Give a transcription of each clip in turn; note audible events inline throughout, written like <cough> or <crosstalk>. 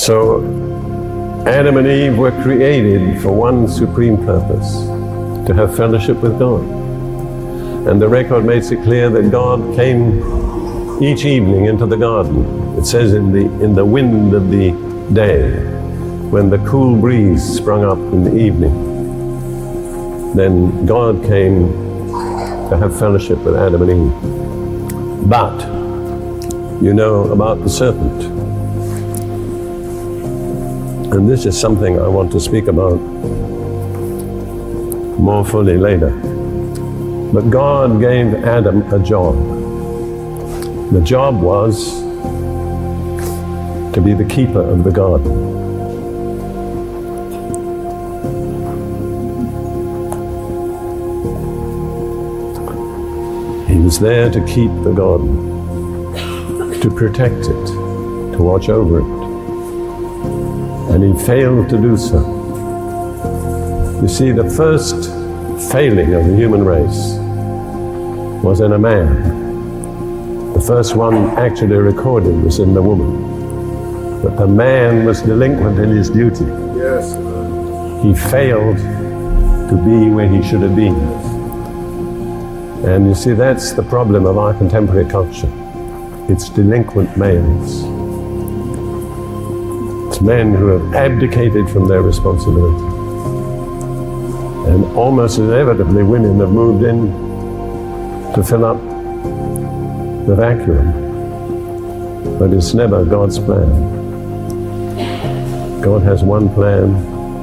So, Adam and Eve were created for one supreme purpose to have fellowship with God. And the record makes it clear that God came each evening into the garden. It says in the, in the wind of the day, when the cool breeze sprung up in the evening, then God came to have fellowship with Adam and Eve. But you know about the serpent. And this is something I want to speak about more fully later. But God gave Adam a job. The job was to be the keeper of the garden. He was there to keep the garden, to protect it, to watch over it. And he failed to do so. You see, the first failing of the human race was in a man. The first one actually recorded was in the woman. But the man was delinquent in his duty. Yes. He failed to be where he should have been. And you see, that's the problem of our contemporary culture. It's delinquent males. Men who have abdicated from their responsibility. And almost inevitably, women have moved in to fill up the vacuum. But it's never God's plan. God has one plan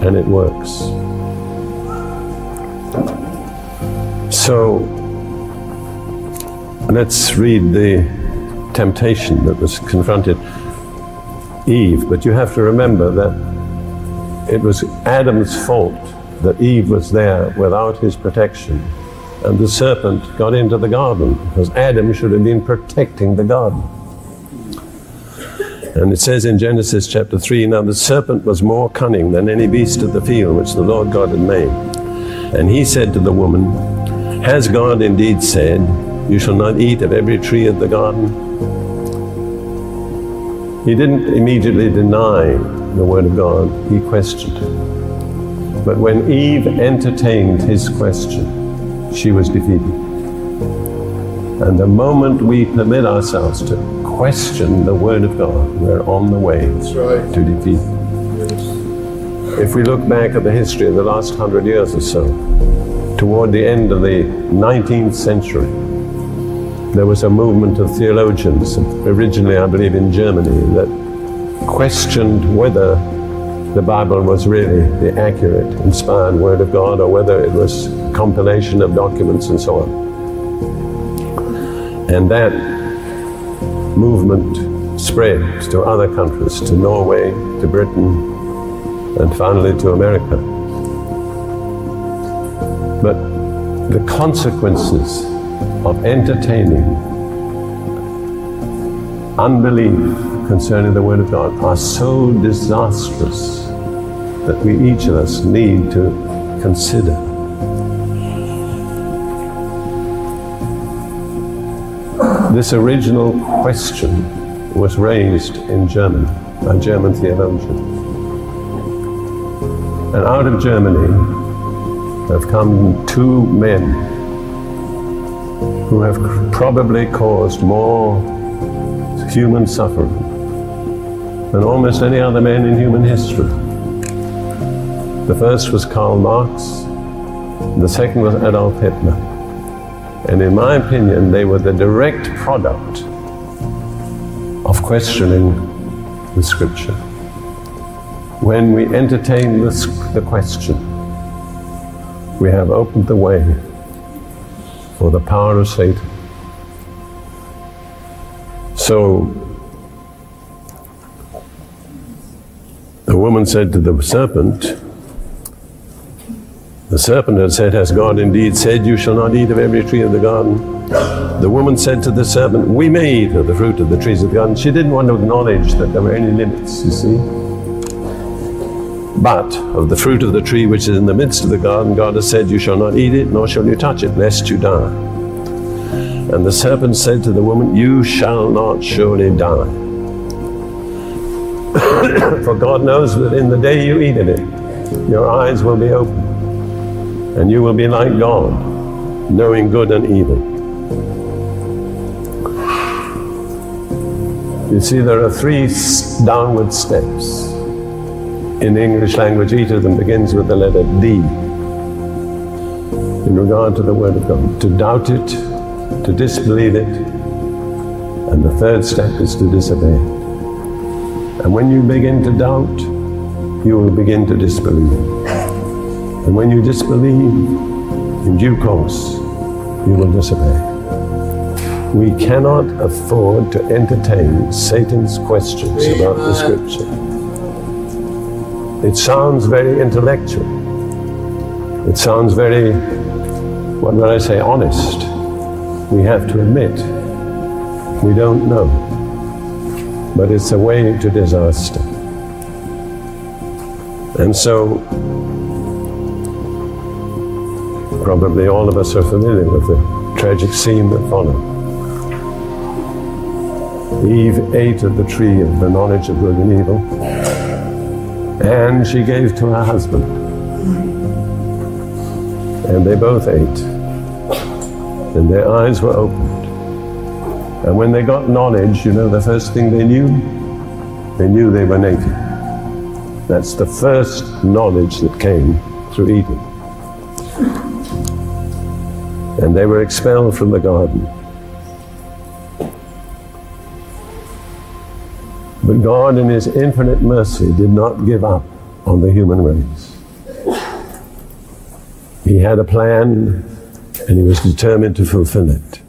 and it works. So let's read the temptation that was confronted Eve. But you have to remember that it was Adam's fault that Eve was there without his protection. And the serpent got into the garden because Adam should have been protecting the garden. And it says in Genesis chapter 3 Now the serpent was more cunning than any beast of the field which the Lord God had made. And he said to the woman, Has God indeed said, You shall not eat of every tree of the garden? He didn't immediately deny the word of God, he questioned it. But when Eve entertained his question, she was defeated. And the moment we permit ourselves to question the Word of God, we're on the way right. to defeat. If we look back at the history of the last hundred years or so, toward the end of the 19th century, there was a movement of theologians, originally, I believe, in Germany, that questioned whether the Bible was really the accurate, inspired Word of God, or whether it was a compilation of documents and so on. And that movement spread to other countries, to Norway, to Britain, and finally to America. But the consequences of entertaining unbelief concerning the Word of God are so disastrous that we each of us need to consider. This original question was raised in Germany by German theologians. And out of Germany have come two men who have probably caused more human suffering than almost any other man in human history. The first was Karl Marx, the second was Adolf Hitler. And in my opinion, they were the direct product of questioning the scripture. When we entertain this, the question, we have opened the way for the power of Satan. So the woman said to the serpent, the serpent had said, Has God indeed said, You shall not eat of every tree of the garden? The woman said to the serpent, We may eat of the fruit of the trees of the garden. She didn't want to acknowledge that there were any limits, you see. But of the fruit of the tree which is in the midst of the garden, God has said, You shall not eat it, nor shall you touch it, lest you die. And the serpent said to the woman, You shall not surely die. <coughs> For God knows that in the day you eat of it, your eyes will be open, and you will be like God, knowing good and evil. You see, there are three downward steps. In the English language, each of them begins with the letter D in regard to the Word of God. To doubt it, to disbelieve it, and the third step is to disobey it. And when you begin to doubt, you will begin to disbelieve. And when you disbelieve, in due course, you will disobey. We cannot afford to entertain Satan's questions about the Scripture. It sounds very intellectual. It sounds very, what would I say, honest. We have to admit, we don't know. But it's a way to disaster. And so, probably all of us are familiar with the tragic scene that followed. Eve ate of the tree of the knowledge of good and evil, and she gave to her husband. And they both ate, and their eyes were opened. And when they got knowledge, you know the first thing they knew? They knew they were naked. That's the first knowledge that came through eating. And they were expelled from the garden. But God, in His infinite mercy, did not give up on the human race. He had a plan and He was determined to fulfill it.